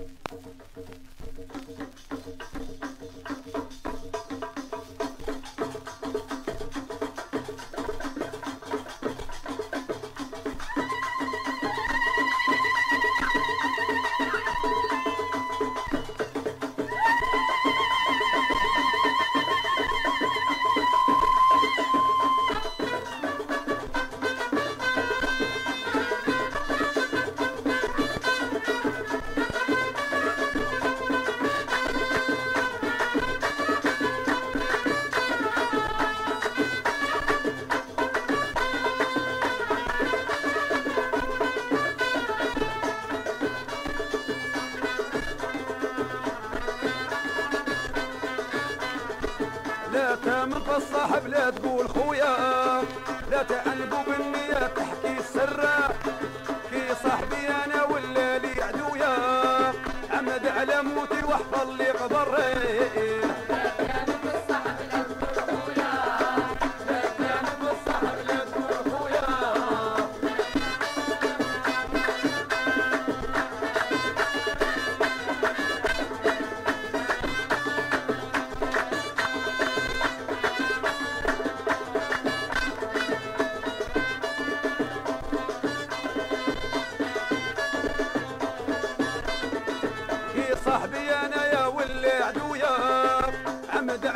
Thank you. لا تامن في الصاحب لا تقول خويا. لا تعنقوا بالنية تحكي السر. كي صاحبي أنا ولا لي عدويا عمد على موتي وأحفظ لي قبري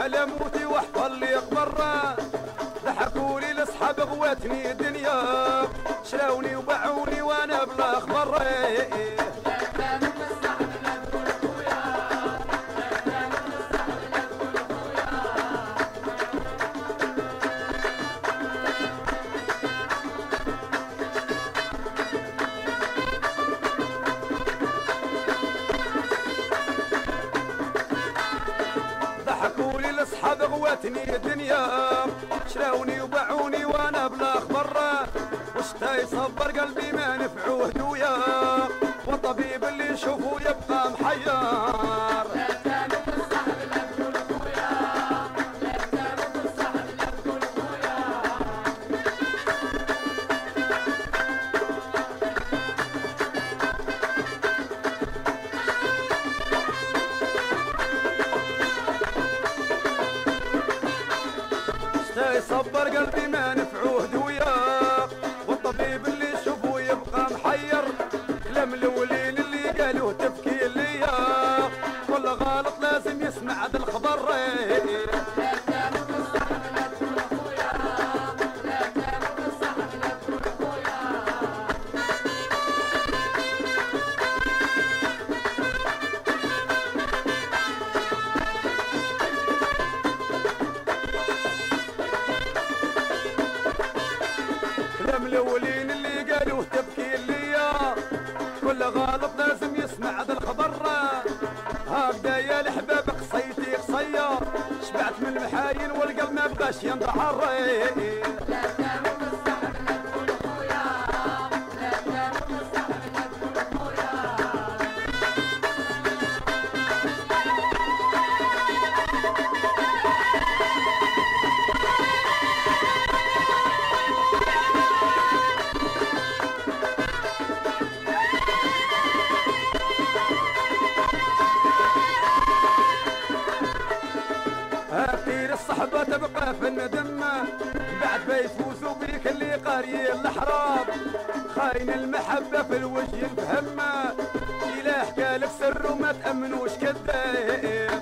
على موتي واحفظ لي قبره ضحكوا لي الاصحاب غواتني غواتني الدنيا شراوني وباعوني وأنا بلا خبر وشتا يصبر قلبي ما نفعوه دويا؟ والطبيب اللي يشوفه يبقى محير الأولين اللي قالوه تبكي ليا كل غلط لازم يسمع ذا الخبر. هكذا يا الحباب قصيتي قصية. شبعت من المحاين والقلب ما بغاش ينظهر الندم بعد ما يفوزوا بيك اللي قاري الحراب خاين المحبة في الوجه يفهم إلا حكى لك سر وما تأمنوش كذاب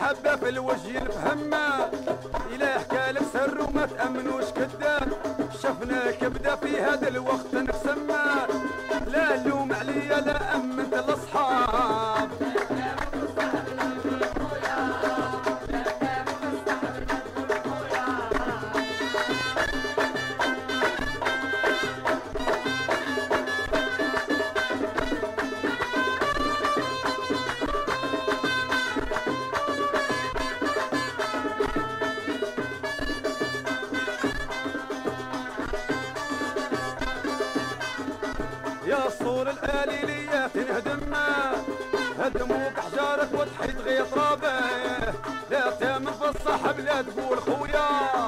المحبة في الوجه يفهم إلا حكى لك سر وما تأمنوش كذاب. شفنا كبدة في هذا الوقت. يا الصور الآليلية فين هدموك حجارك وتحيد غير رابع لا تامن بالصح بلا تقول خويا.